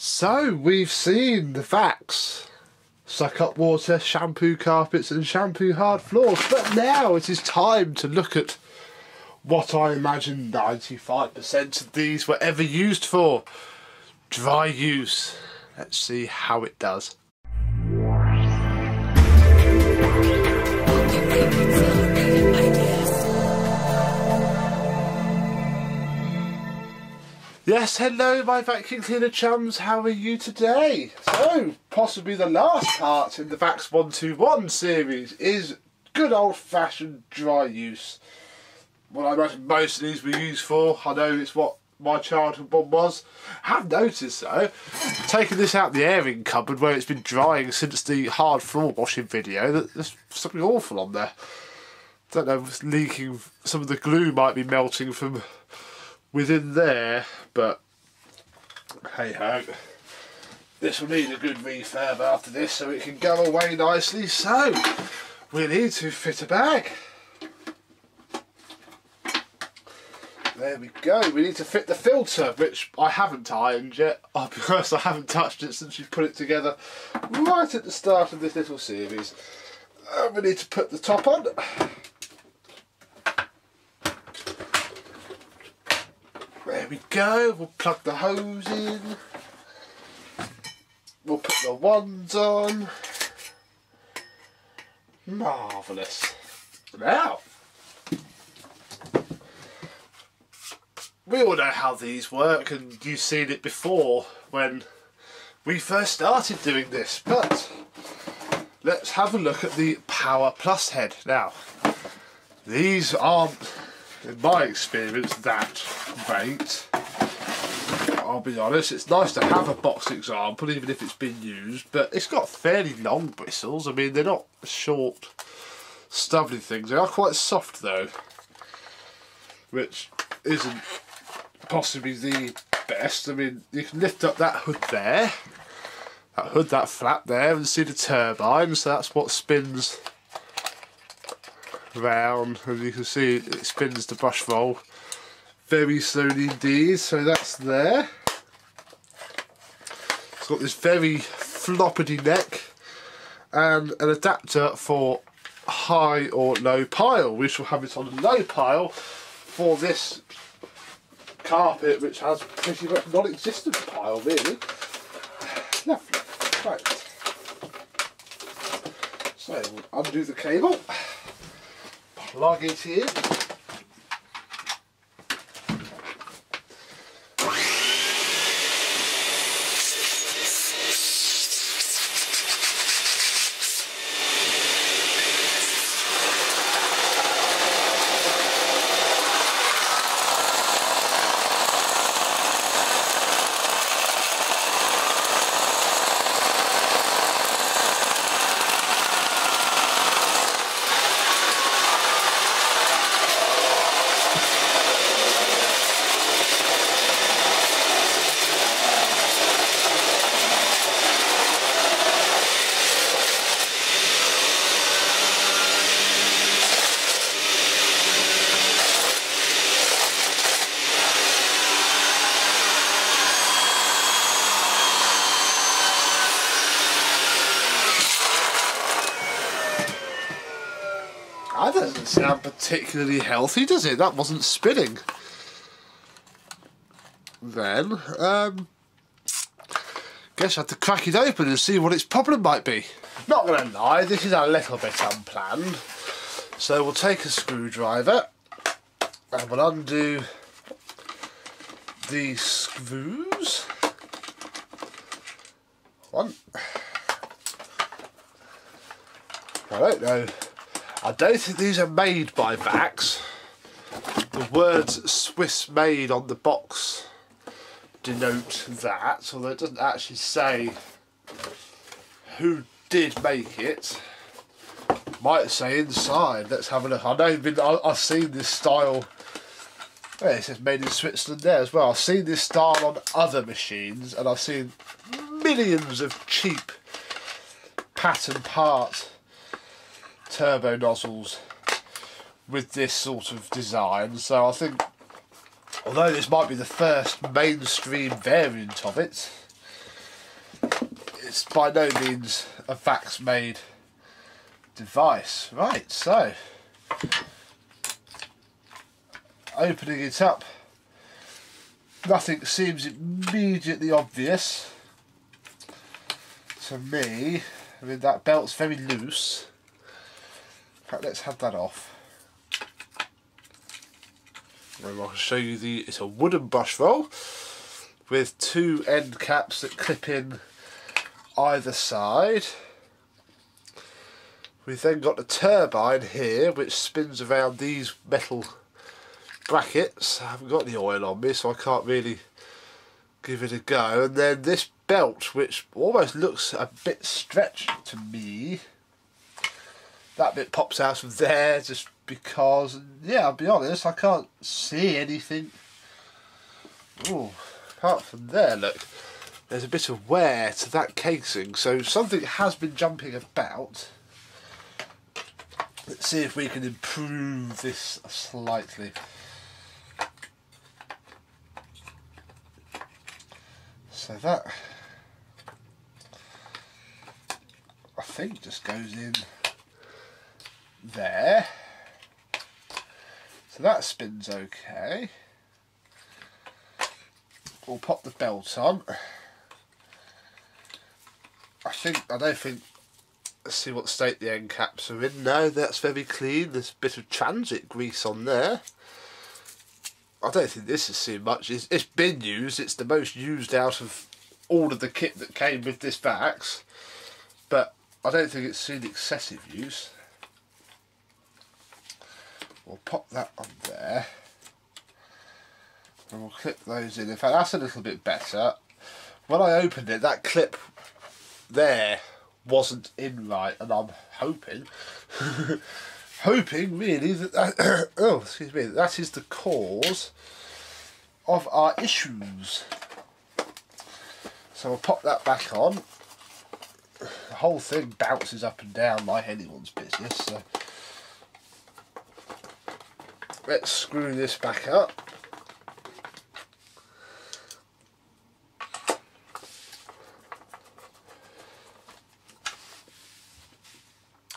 So we've seen the Vax. Suck up water, shampoo carpets and shampoo hard floors. But now it is time to look at what I imagine 95% of these were ever used for. Dry use. Let's see how it does. Yes, hello, my vacuum cleaner chums. How are you today? So, possibly the last part in the Vax 121 series is good old fashioned dry use. What I imagine most of these were used for. I know it's what my childhood one was. I have noticed though, taking this out the airing cupboard where it's been drying since the hard floor washing video, that there's something awful on there. Don't know leaking, some of the glue might be melting from within there, but hey ho. This will need a good refurb after this so it can go away nicely. So, we need to fit a bag. There we go. We need to fit the filter, which I haven't ironed yet. I'll be honest, I haven't touched it since we put it together right at the start of this little series. And we need to put the top on. We go. We'll plug the hose in. We'll put the wands on. Marvellous. Now, we all know how these work and you've seen it before when we first started doing this, but let's have a look at the Power Plus head. Now, these aren't, in my experience, that great. I'll be honest, it's nice to have a box example, even if it's been used, but it's got fairly long bristles. I mean, they're not short, stubbly things. They are quite soft, though, which isn't possibly the best. I mean, you can lift up that hood there, that hood, that flap there, and see the turbine, so that's what spins round, and you can see it spins the brush roll very slowly indeed, so that's there. It's got this very floppity neck and an adapter for high or low pile. We shall have it on a low pile for this carpet which has pretty much non-existent pile really. Lovely. Right. So we'll undo the cable, plug it in. That doesn't sound particularly healthy, does it? That wasn't spinning. Then, um, guess I have to crack it open and see what its problem might be. Not gonna lie, this is a little bit unplanned. So we'll take a screwdriver and we'll undo the screws. One. I don't know. I don't think these are made by Vax. The words Swiss made on the box denote that, although it doesn't actually say who did make it. Might say inside. Let's have a look. I know I've seen this style. Well, it says made in Switzerland there as well. I've seen this style on other machines, and I've seen millions of cheap pattern parts turbo nozzles with this sort of design. So I think, although this might be the first mainstream variant of it, it's by no means a Vax made device. Right, so opening it up, nothing seems immediately obvious to me. I mean, that belt's very loose. Fact, let's have that off. I'll show you the, it's a wooden brush roll with two end caps that clip in either side. We've then got the turbine here which spins around these metal brackets. I haven't got any oil on me so I can't really give it a go. And then this belt which almost looks a bit stretched to me. That bit pops out of there just because, yeah, I'll be honest, I can't see anything. Oh, apart from there, look, there's a bit of wear to that casing, so something has been jumping about. Let's see if we can improve this slightly. So that, I think just goes in there. So that spins okay. We'll pop the belt on. I think, I don't think, let's see what state the end caps are in. now. that's very clean. There's a bit of transit grease on there. I don't think this has seen much. It's, it's been used. It's the most used out of all of the kit that came with this Vax. But I don't think it's seen excessive use. We'll pop that on there. And we'll clip those in. In fact, that's a little bit better. When I opened it, that clip there wasn't in right, and I'm hoping, hoping really that, that oh, excuse me, that is the cause of our issues. So we'll pop that back on. The whole thing bounces up and down like anyone's business. So let's screw this back up.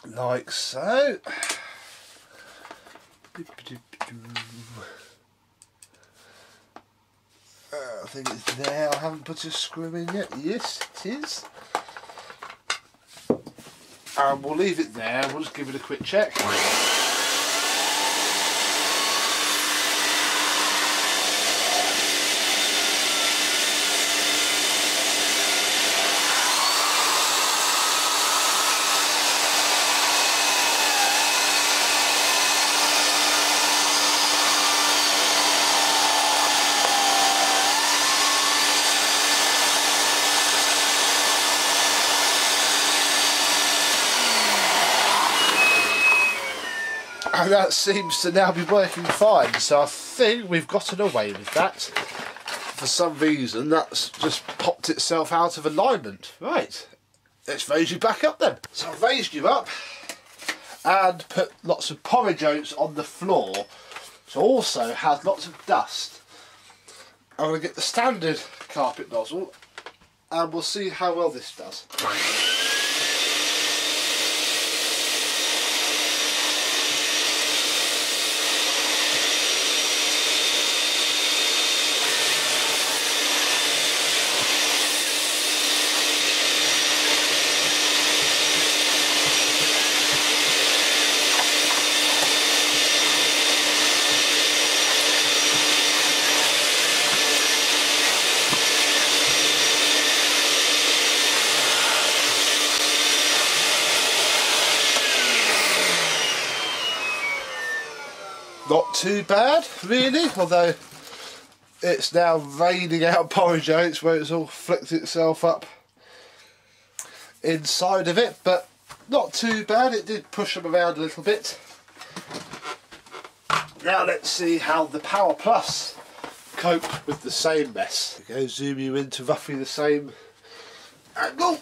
Like so. Uh, I think it's there. I haven't put a screw in yet. Yes, it is. And we'll leave it there. We'll just give it a quick check. And that seems to now be working fine so I think we've gotten away with that. For some reason that's just popped itself out of alignment. Right let's raise you back up then. So I've raised you up and put lots of porridge oats on the floor so also has lots of dust. I'm going to get the standard carpet nozzle and we'll see how well this does not too bad really although it's now raining out porridge oats where it's all flicked itself up inside of it but not too bad it did push them around a little bit now let's see how the Power Plus cope with the same mess. Go zoom you into roughly the same angle.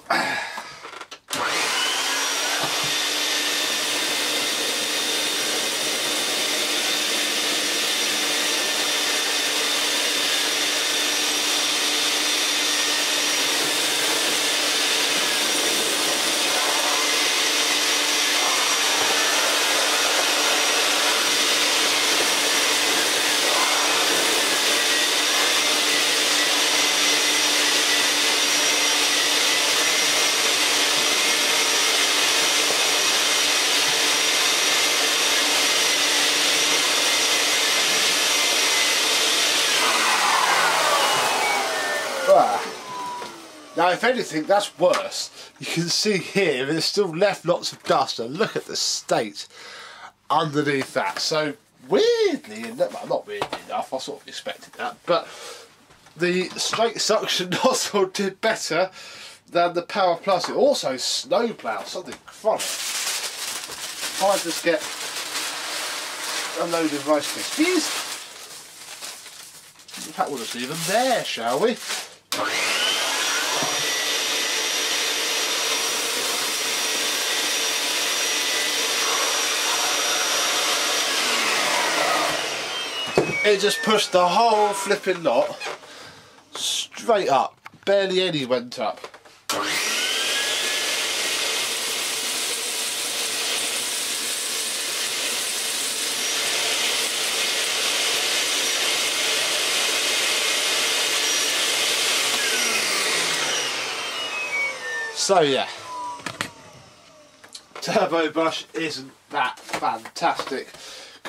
Now, if anything, that's worse. You can see here, there's still left lots of dust, and look at the state underneath that. So, weirdly well, not weirdly enough, I sort of expected that, but the straight suction nozzle did better than the Power Plus. It also snowplow, something chronic. If I just get a load of Rice Krispies, in fact, we'll just leave them there, shall we? It just pushed the whole flipping lot straight up. Barely any went up. So yeah, Turbo Brush isn't that fantastic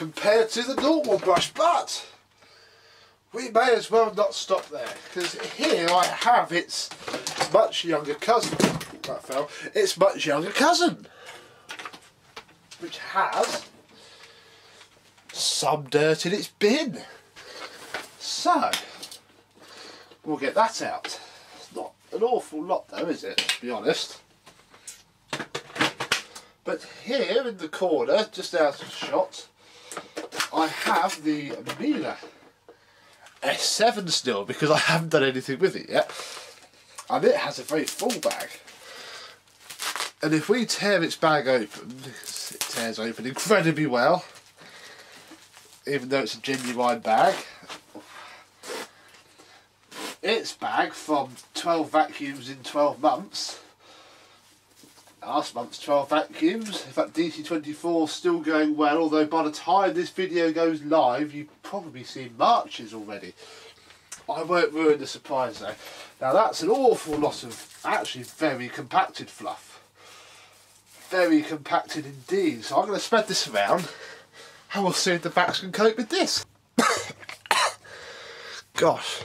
compared to the normal brush, but we may as well not stop there because here I have its much younger cousin. That fell. Its much younger cousin, which has some dirt in its bin. So we'll get that out. It's not an awful lot though, is it? To be honest. But here in the corner, just out of shot, I have the Miele S7 still because I haven't done anything with it yet. And it has a very full bag. And if we tear its bag open, it tears open incredibly well, even though it's a genuine bag. Its bag from 12 vacuums in 12 months last month's 12 vacuums. In fact, DC24 still going well, although by the time this video goes live, you've probably seen Marches already. I won't ruin the surprise though. Now that's an awful lot of actually very compacted fluff. Very compacted indeed. So I'm going to spread this around and we'll see if the Vax can cope with this. Gosh.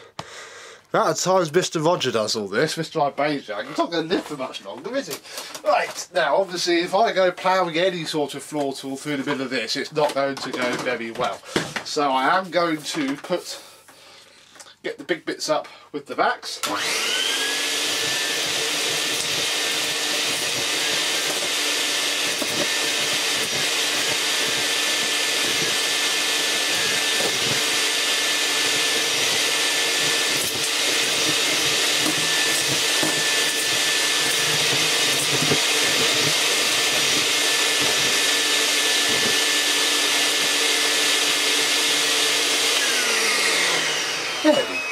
That at times Mr. Roger does all this, Mr. Ibajak, he's not going to live for much longer, is he? Right, now obviously if I go ploughing any sort of floor tool through the middle of this, it's not going to go very well. So I am going to put, get the big bits up with the Vax.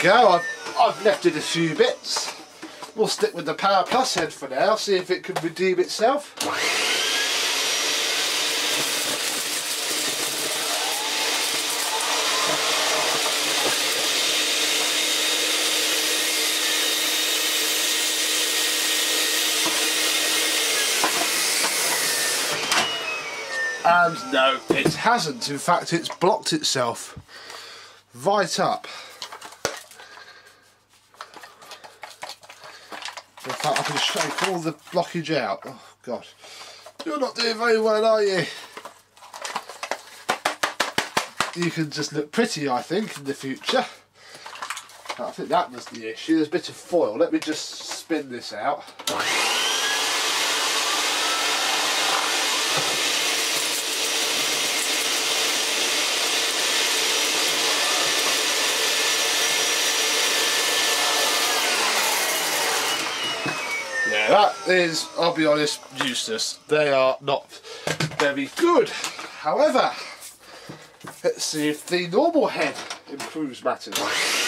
Go. I've, I've left it a few bits. We'll stick with the Power Plus head for now, see if it can redeem itself. And no, it hasn't. In fact, it's blocked itself right up. In fact, I can shake all the blockage out. Oh, God. You're not doing very well, are you? You can just look pretty, I think, in the future. I think that was the issue. There's a bit of foil. Let me just spin this out. That is, I'll be honest, useless. They are not very good. However, let's see if the normal head improves matters.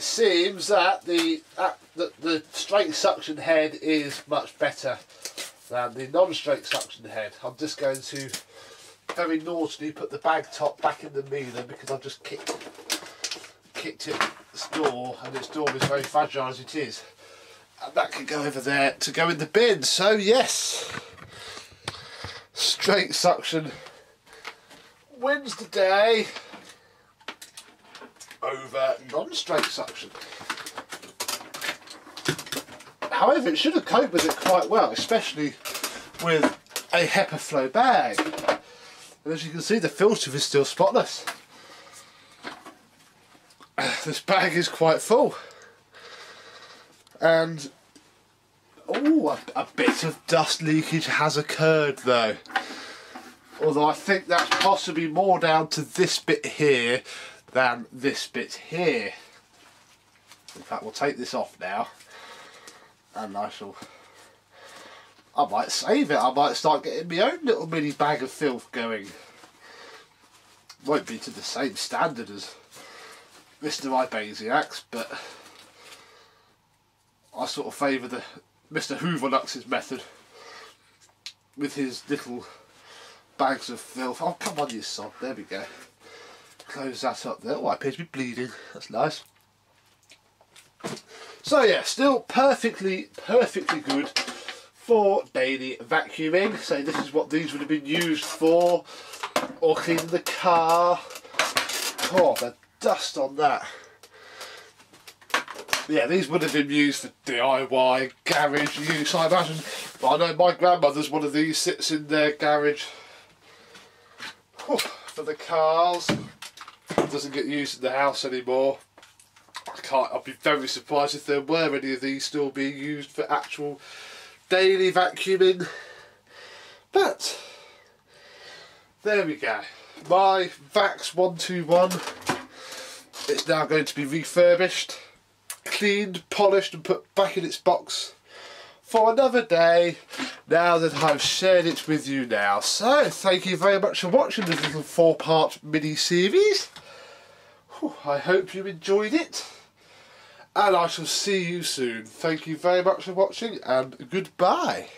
It seems that the, the the straight suction head is much better than the non-straight suction head. I'm just going to very naughtily put the bag top back in the Miele because I've just kicked kicked its door and its door is very fragile as it is. And that can go over there to go in the bin. So yes, straight suction wins the day over non-straight suction. However, it should have coped with it quite well, especially with a HEPA flow bag. And as you can see, the filter is still spotless. This bag is quite full. And, oh, a, a bit of dust leakage has occurred though. Although I think that's possibly more down to this bit here than this bit here. In fact, we'll take this off now and I shall I might save it, I might start getting my own little mini bag of filth going. Won't be to the same standard as Mr. Ibasiak's, but I sort of favour the Mr. Hooverlux's method with his little bags of filth. Oh, come on, you sod. There we go. Close that up there. Oh, I appear to be bleeding. That's nice. So yeah, still perfectly, perfectly good for daily vacuuming. So this is what these would have been used for, or cleaning the car. Oh, the dust on that. Yeah, these would have been used for DIY, garage use, I imagine. I know my grandmother's one of these sits in their garage oh, for the cars. Doesn't get used in the house anymore. I can't, I'd be very surprised if there were any of these still being used for actual daily vacuuming. But, there we go. My Vax 121 it's now going to be refurbished, cleaned, polished and put back in its box for another day now that I've shared it with you now. So thank you very much for watching this little four part mini series. I hope you enjoyed it and I shall see you soon. Thank you very much for watching and goodbye.